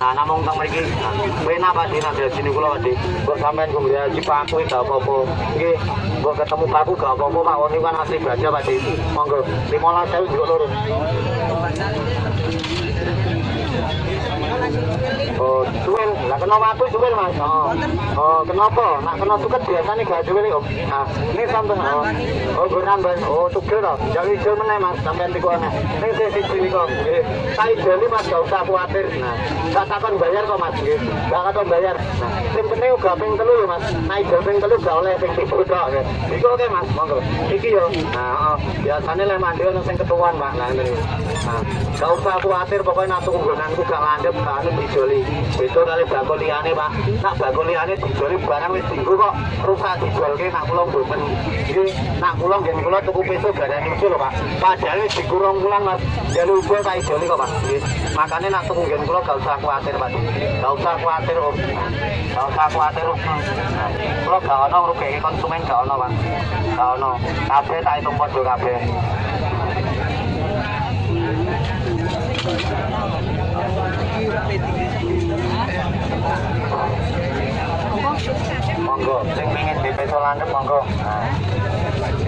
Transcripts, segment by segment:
Nah, teng mriki. Nah, penak Pak Di nang sini kula Pak Di. Kok sampean kok ngaji paku gak apa-apa. Nggih. Kok ketemu paku gak apa-apa Pak. Ini kan asli baja Pak Di. Monggo 15.000 juga loro. Oh, suwil. Lah kena watu suwil, Mas. Oh. Oh, kenapa? Nak kena tuket biasanya gak suwil kok. Nah, ini sampai oh. Oh, gue nambah. Oh, tugel toh. Jangan hijau meneh, Mas. Sampai tiku aneh. Ini saya siji nih kok. Nggih. Hijau ini, Mas. Gak usah khawatir. Nah, takon bayar kok, Mas. Gak takon bayar. Nah, yang penting uga ping telu ya, Mas. Nah, hijau ping telu gak oleh ping tok. nggih. Iku oke, Mas. Monggo. Iki yo. Nah, oh. biasanya lek mandi ono sing ketuan, Pak. Nah, ini. Nah, gak usah khawatir pokoknya nak tuku gonanku gak landep, gak anu dijoli. Besok kali bakul liane, Pak. Nak bakul liane dijoli barang wis dinggo kok rusak dijolke nak kula mboten. Iki nak kula ngen kula tuku besok garane usul lho, Pak. Padahal dikurung wulan, Mas. Jalu uga tak ijoli kok, Pak. Makane nak tuku ngen kula gak usah khawatir, Pak. Gak usah khawatir, Om. Gak usah khawatir, Om. Gak konsumen gak ono, Pak. Gak ono. Kabeh tak hitung padha kabeh. monggo sing pengen di peso landep monggo nah.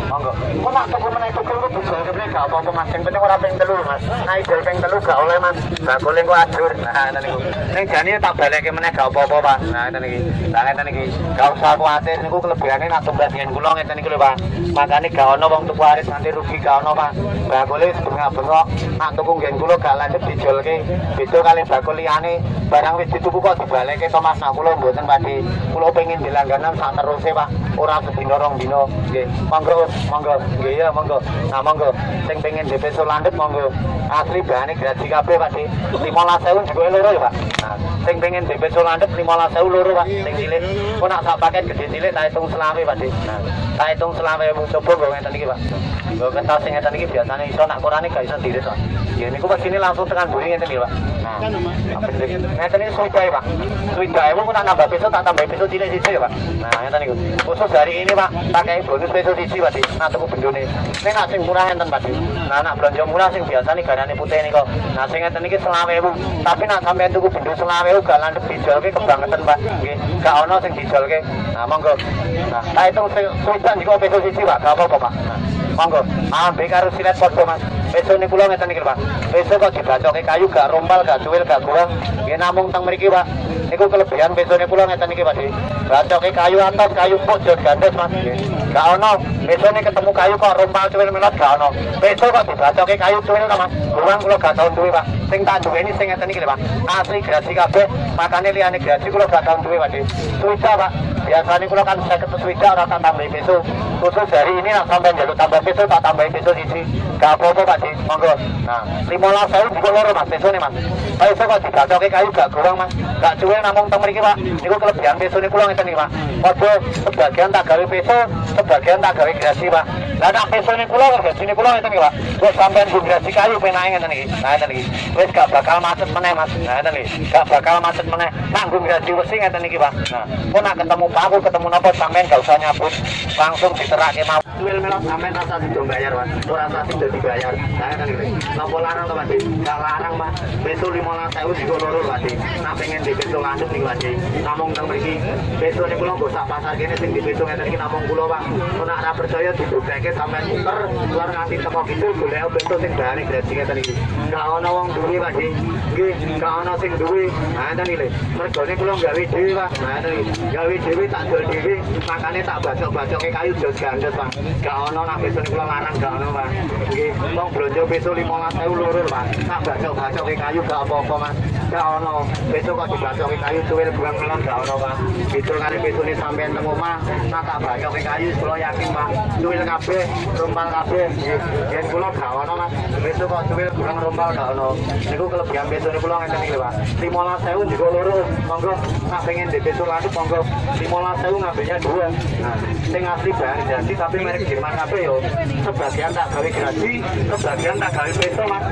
monggo kok nak tuku meneh tuku kok bujol kene gak apa-apa mas sing penting ora telu mas naik dari telu gak oleh mas. Gak boleh gua adur. Nah ini ini jani tak balik meneh gak apa-apa pak. Nah ini ini nah ini ini gak usah khawatir ini gua kelebihannya nak tumpah dengan gulong ini ini pak. Makanya gak ada orang tuku waris nanti rugi gak ada pak. Gak boleh sebenarnya nak tuku dengan gulong gak lanjut dijual ke itu kali bakul liane barang wis dituku kok dibalik ke mas. Nah gua mboten pakde kulo pengen dilangganan sak terus pak. Ora sedino rong dino nggih. Monggo monggo. Nggih ya monggo. Nah monggo. Sing pengen DP Solandet monggo. Asli bahane gratis kabeh Pak Di 15000 juga loro ya Pak? nah sing pengen DP so landep 15000 loro Pak. Sing cilik. kok nak sak paket gede cilik tak hitung selawe Pak Di nah tak hitung selawe mu coba nggo ngeten iki Pak. Nggo kental sing ngeten iki biasane iso nak kurane gak iso dirit Pak. Ya niku pas ini langsung tekan buri ngeten iki Pak. Nah ngeten iki sudah Pak. Sudah ewu kok nak nambah peso tak tambah peso cilik siji ya Pak. Nah ngeten niku. Khusus hari ini Pak pakai bonus peso siji Pak Di nah tuku bendone ini nak sing murah enten Pak Di nah nak belanja murah sing biasa nih garane putih nih kok nah sing ngeten iki selawe ewu. Tapi nak sampean tuku bendo selawe ewu gak landep dijolke kebangetan Pak nggih gak ono sing dijolke nah monggo nah tak hitung sudah jika peso siji Pak gak apa-apa Pak nah, monggo ambil karo silet podo Mas Besok ini pulau ngeten iki Pak. Besok kok dibacoke kayu gak rombal, gak cuwil, gak kurang. Nggih namung teng mriki Pak. Niku kelebihan besok ini pulau ngeten iki Pak. Bacoke kayu atas, kayu empuk, jod gandes Mas. Gak ono. Besok ini ketemu kayu kok rombal, cuwil, melot gak ono. Besok kok dibacoke kayu cuwil to Mas. Kurang kula gak tau duwe Pak. Sing tak duwe ini sing ngeten iki lho Pak. Asli grasi kabeh. Makane liyane grasi kula gak tau duwe Pak. Sudah Pak. Biasanya kalau kan saya ketemu swida orang tak tambah peso khusus hari ini nak sampai jalur tambah peso tak tambah peso sisi gak apa-apa pak monggo. Nah lima belas saya juga loro mas. Peso nih mas. Peso kok digacoke kayu gak kurang mas. Gak cuwe namung teng mriki pak. Niku kelebihan peso ini pulang ngeten nih pak. Padha sebagian tak gawe peso sebagian tak gawe grasi pak lah nak peso ini pulang grasi ini pulang ngeten nih pak. Terus sampean bu grasi kayu penake ngeten iki. Nah ngeten iki. Wis gak bakal macet meneh mas. Nah ngeten iki. Gak bakal macet meneh. Nanggung grasi wesi ngeten iki pak. Nah kok nak ketemu paku ketemu nopo sampean gak usah nyabut. Langsung diterake mau. Duel melot sampean rasa bayar mas. Ora rasa dibayar? Saya kan ini nopo larang Pak Di gak larang mas. Besok lima belas sewu juga loro Di nak pengen di besok lanjut nih Pak Di namung teng mriki. Besok ini kula bosak pasar kene sing di besok ngeten iki namung kula Pak. Kok nak ora percaya dibukake sampean muter luar nganti teko gitu golek besok sing bahane gratis ngeten iki gak wong duwe Pak Di nggih gak ono sing duwe. Nah iki lho mergone kula gawe dhewe Pak. Nah iki gawe tak makane tak bacok-bacoke kayu jos gandet Pak. Gak ono nak besok kula larang gak ono Pak. Nggih wong blonjo besok 15.000 loro Pak. Tak bacok-bacoke kayu gak apa-apa Mas. Gak ono. Besok kok dibacoke kayu cuwil buang melon gak ono Pak. Itu kali besok ini sampean teng omah tak bacoke kayu kula yakin Pak. Cuwil kabeh rumpal kabeh. Yen kula gak ono Mas. Besok kok cuwil buang rumpal gak ono. Niku kelebihan besok kula ngeten iki Pak 15.000 juga loro. Monggo nak pengen di besok lanjut monggo. 15.000 ngambilnya dua. Nah sing asli bahan jadi tapi merek Jerman kabeh yo. Sebagian tak gawe graji sebagian tak gawe peso mas.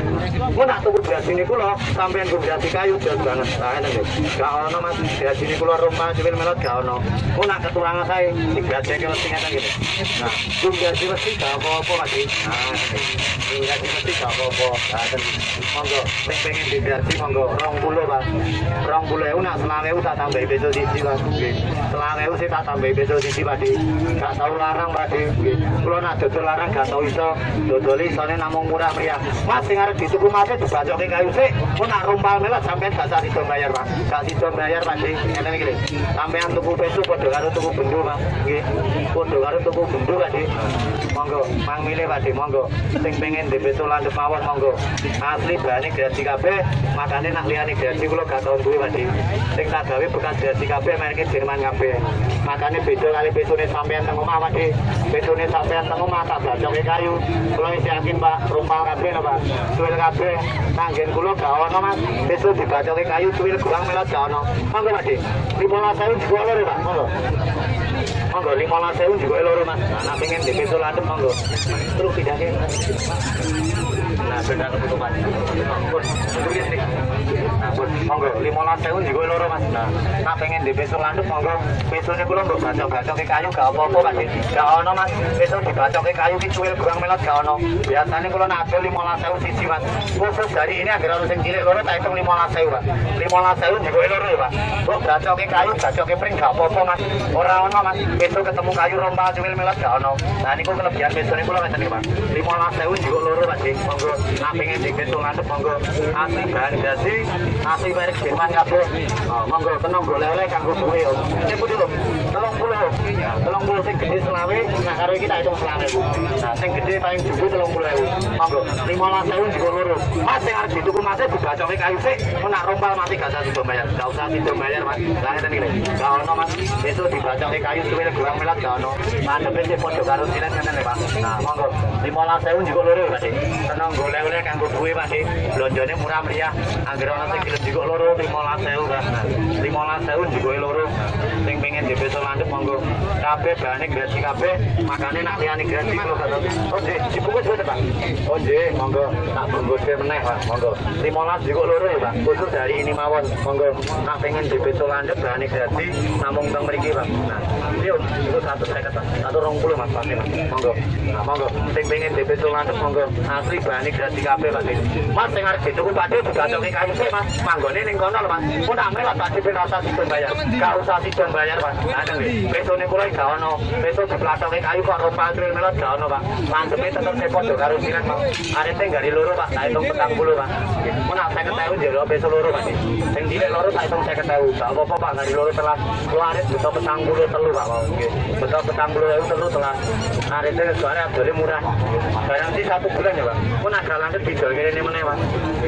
Mau nak tuku graji ini kula sampean gue graji kayu jelas banget. Ini nih gak ono mas. Graji ini kula rumah civil melot gak ono. Mau nak keturangan saya di graji ke mesti ngeten gitu. Nah mas mesti gak apa-apa Mas. Ini gaji mesti gak apa-apa. Monggo sing pengen digaji monggo 20 Pak. 20.000 nak 20.000 tak tambahi besok siji Pak. Nggih. 20.000 sih tak tambahi besok siji Pak. Di. Gak tau larang Pak. Di. Nggih. Kula nak dodol larang gak tau iso dodoli isone namung murah meriah. Mas sing arep dituku mate dibacoke kayu sik. Mun nak rumpal melas sampean gak sak sido bayar Pak. Gak sido bayar Pak. Di. Ngene iki. Sampean tuku besok padha karo tuku bendu Pak. Nggih. Padha karo tuku bendu Pak. Di. Monggo, mang milih Pak. Di. Monggo. Sing pengen DP landhep mawon monggo. Asli bane gratis kabeh. Makane nak liyane gratis kula gak tau duwe Pak. Di. Sing tak gawe bekas gratis kabeh mereke Jerman kabeh. Makane beda kali besone sampean teng omah Pak. Di. Besone sampean teng omah tak bacoke kayu. Kula wis yakin Pak, rumpal kabeh lho Pak. Tuwil kabeh. Nanggen kula gak ono Mas. Besok dibacoke kayu tuwil kurang melot gak ono. Monggo Pak. Di. 15.000 juga lho Pak. Monggo. Monggo 15.000 juga loro Mas. Nah, pengen DP landhep monggo. Terus pindahke. Nah, beda kebutuhan. Pun. Nah, pun, monggo 15.000 juga loro Mas. Nah, nak pengen DP landhep monggo. Besoknya kula mbok bacok-bacok ke kayu gak apa-apa Pak. Gak ono Mas. Besok dibacok ke kayu ki cuwil kurang melot gak ono. Biasanya kula nak adol 15.000 siji Mas. Khusus dari ini agar ono sing cilik loro tak hitung 15.000 Pak. 15.000 juga loro ya Pak. Mbok bacok ke kayu, bacok ke pring gak apa-apa Mas. Ora ono Mas. Besok ketemu kayu rompal cuwil melot gak ono. Nah niku kelebihan besoknya kula ngeten iki Pak. 15.000 juga loro Pak. Dik. Monggo nak pengen di besok landhep monggo. Asli bahan dasi, asli merek Jerman kabeh. Oh, monggo tenang golek oleh kanggo kowe yo. Sing putih lho. 30. Ya, 30 sing gede selawe, nah karo iki tak hitung selawe. Nah, sing gede paling dhuwur 30.000. Monggo 15.000 juga loro. Mas sing arep dituku Mas dibacoke kayu sik, mun nak rompal mati gak usah sido bayar. Gak usah sido bayar Mas. Lah ngeten iki lho. Gak ono Mas. Besok dibacoke kayu suwe kurang melat gak ono. Mandep iki padha karo sinet ngeten lho Pak. Nah, monggo 15.000 juga loro Pak. Tenang golek oleh kanggo duwe Pak. Blonjone murah meriah. Anggere ono sing juga loro 15.000 Pak. Nah, 15.000 juga loro. Sing pengen DP landhep monggo. Kabeh bahane gratis kabeh. Makane nak liyane gratis kula gak. Oh, nggih, dibungkus wis Pak. Oh, nggih, monggo. Tak bungkus meneh Pak. Monggo. 15 juga loro ya Pak. Khusus dari ini mawon. Monggo. Nak pengen DP landhep bahane gratis namung teng mriki Pak. Nah, yo itu satu saya kata satu rong puluh Mas pasti Mas. Monggo. Nah, monggo. Sing pengen DP landhep monggo. Asli bahane gratis kabeh Pak. Mas sing arep dituku Pak Dik digacoke kayu Mas. Manggone ning kono Mas. Mun nak melok Pak Dik ora usah sidon bayar. Gak usah sidon bayar Pak. Ada Besone kula gak ono. Besok diplatoke kayu kok rompal tril melot gak ono Pak. Mandepe tetep saya padha karo sinet Pak. Arete gari loro Pak. Tak hitung petang puluh Pak. Mun nak 50.000 jero besok loro Pak. Sing dilek loro tak hitung 50.000. Gak apa-apa Pak. Gari loro telah. Kula arep petang puluh telu Pak. Nggih. Beto petang puluh ewu telu telah. Arete soalnya adole murah. Garansi satu bulan ya Pak. Mun nak lanjut didol kene meneh Pak.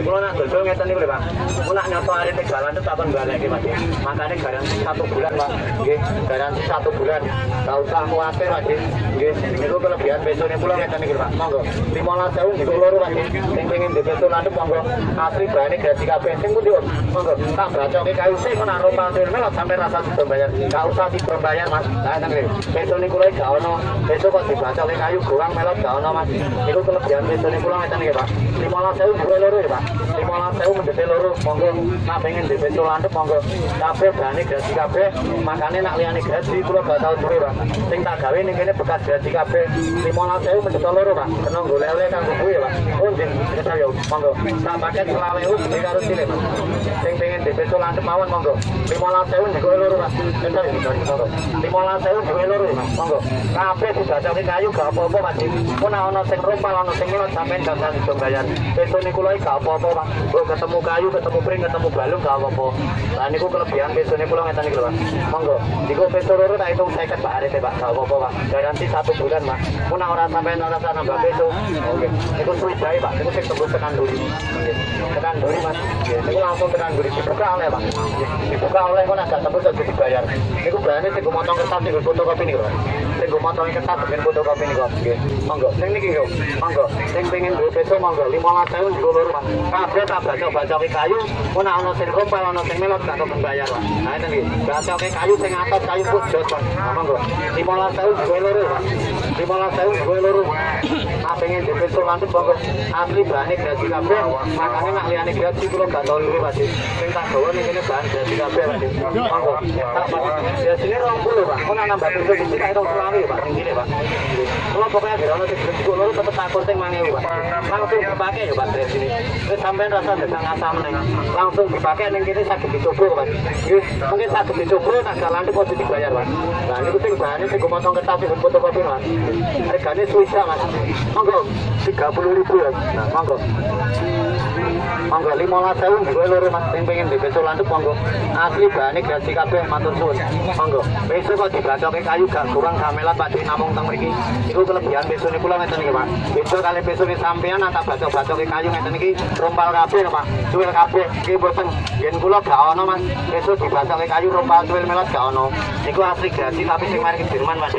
Kula nak dodol ngeten niku Pak. Mun nak nyoto arete jalan tetep takon balekke Mas. Makane garansi satu bulan Pak. Garansi satu bulan. Gak usah kuwatir Pak. Nggih. Niku kelebihan besone kula ngeten iki Pak. Monggo. 15.000 niku loro Pak. Sing pengen beto landhep monggo. Asli bahane gratis kabeh. Sing? Monggo. Tak bracoke kayu mun nak rompal melot sampai rasa sidon bayar. Gak usah sidon bayar Mas. Besone kula gak ono. Besok kok dibracoke kayu goang melot gak ono Mas. Niku kelebihan Pak. 15.000 juga loro ya Pak. 15.000 mendete loro monggo. Nak pengen beto landhep monggo. Kabeh bahane gratis kabeh. Makane nak gratis kula gak tau duwe Pak. Sing tak gawe ning kene bekas gratis kabeh. 15.000 mendete loro Pak. Tenang golek oleh kanggo kuwi Pak. Oh kita yo monggo. Tak paket 20.000 beli karo sile Pak. Sing pengen beto landhep mawon monggo. 15.000 juga loro Pak. Kita yo monggo. 15.000 juga loro Pak. Monggo. Kabeh dibacoke kayu gak apa-apa Pak. Mun ana sing rompal ana sing melot sampean gak bayar. Beto niku lho gak apa-apa Pak. Ketemu kayu, ketemu pring, ketemu balung gak apa-apa. Lah niku kelebihan besone kula ngeten iki lho Pak. Monggo. Niku beto loro tak hitung 50 Pak arete Pak. Gak apa-apa Pak. Garansi satu bulan Pak. Mun ora sampean ora usah nambah beto. Oke. Niku suwi bae Pak. Niku sing tembus tekan duri. Tekan duri Mas. Niku langsung tekan duri dibuka oleh Pak. Dibuka oleh kok agak tembus aja dibayar. Niku bayarnya sing motong kertas sing fotokopi niku. Sing motong kertas ben fotokopi niku. Nggih. Monggo. Sing niki yo. Monggo. Sing pengen duwe beto monggo 15.000 juga loro Pak. Kabeh tak baca-bacoke kayu, mun ana sing rompal ana sing melot gak kebayar Pak. Nah itu. Bacoke kayu sing atas kayu putih jos Pak. Nah, monggo. 15 tahun gue Pak. 15 tahun gue loro. Nah, pengen. Asli bahane gaji kabeh. Makane nak liyane gaji kula gak tau bahan kabeh Pak. Ya sini 20 Pak. Kok nambah besok iki kae 20 Pak. Ning kene Pak. Kula pokoknya loro tetep takut sing 1000 Pak. Langsung dipakai ya Pak sampean rasa. Langsung dipakai dicoba Pak. Mungkin saged dicoba tak jalan kok dibayar Pak. Nah niku sing bahane sing motong kertas sing fotokopi Mas. Hargane Swiss Mas. Monggo 30.000 ya. Nah monggo. Monggo 15 tahun gue loro Mas sing pengen di besok lanjut monggo. Asli bahane gaji kabeh matur suwun. Monggo. Besok kok dibacoke kayu gak kurang gamelan Pak Dwi namung teng mriki. Iku kelebihan besok niku lho ngeten iki Pak. Besok kali besok iki sampean tak bacok-bacoke kayu ngeten iki rompal kabeh lho Pak. Cuwil kabeh iki boten yen kula gak ono Mas. Besok dibacoke kayu rompal cuwil melot gak ono. Niku asli gaji tapi sing mari Jerman Mas.